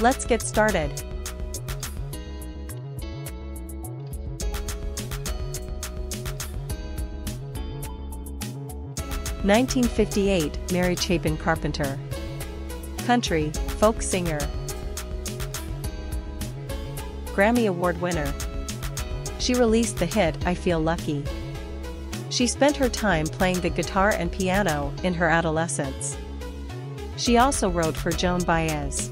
Let's get started. Nineteen fifty-eight, Mary Chapin Carpenter. Country, folk singer. Grammy Award winner. She released the hit I Feel Lucky. She spent her time playing the guitar and piano in her adolescence. She also wrote for Joan Baez.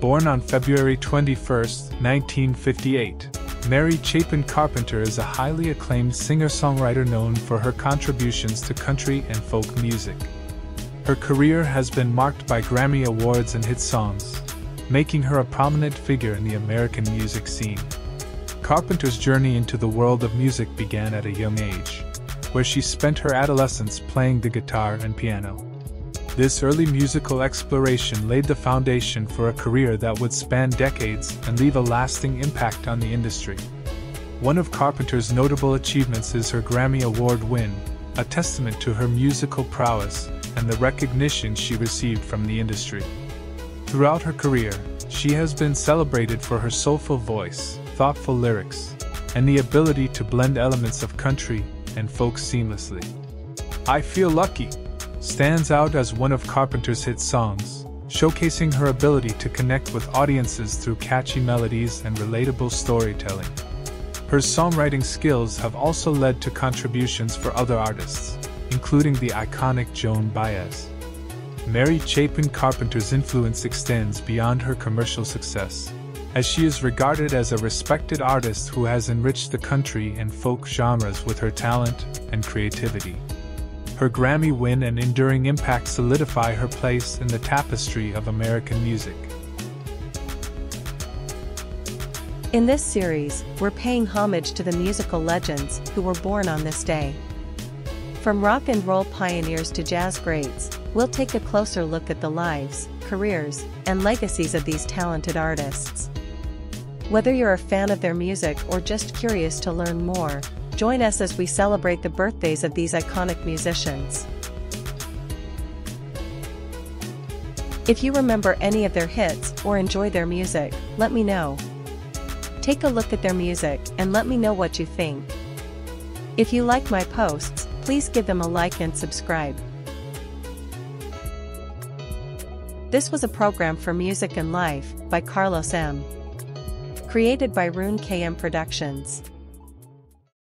Born on February 21, 1958, Mary Chapin Carpenter is a highly acclaimed singer songwriter known for her contributions to country and folk music. Her career has been marked by Grammy Awards and hit songs, making her a prominent figure in the American music scene. Carpenter's journey into the world of music began at a young age, where she spent her adolescence playing the guitar and piano. This early musical exploration laid the foundation for a career that would span decades and leave a lasting impact on the industry. One of Carpenter's notable achievements is her Grammy Award win, a testament to her musical prowess and the recognition she received from the industry. Throughout her career, she has been celebrated for her soulful voice, thoughtful lyrics, and the ability to blend elements of country and folk seamlessly. I Feel Lucky stands out as one of Carpenter's hit songs, showcasing her ability to connect with audiences through catchy melodies and relatable storytelling. Her songwriting skills have also led to contributions for other artists, including the iconic Joan Baez. Mary Chapin Carpenter's influence extends beyond her commercial success as she is regarded as a respected artist who has enriched the country and folk genres with her talent and creativity. Her Grammy win and enduring impact solidify her place in the tapestry of American music. In this series, we're paying homage to the musical legends who were born on this day. From rock and roll pioneers to jazz greats, we'll take a closer look at the lives, careers, and legacies of these talented artists. Whether you're a fan of their music or just curious to learn more, join us as we celebrate the birthdays of these iconic musicians. If you remember any of their hits or enjoy their music, let me know. Take a look at their music and let me know what you think. If you like my posts, please give them a like and subscribe. This was a program for Music and Life by Karlos M created by Rune KM Productions.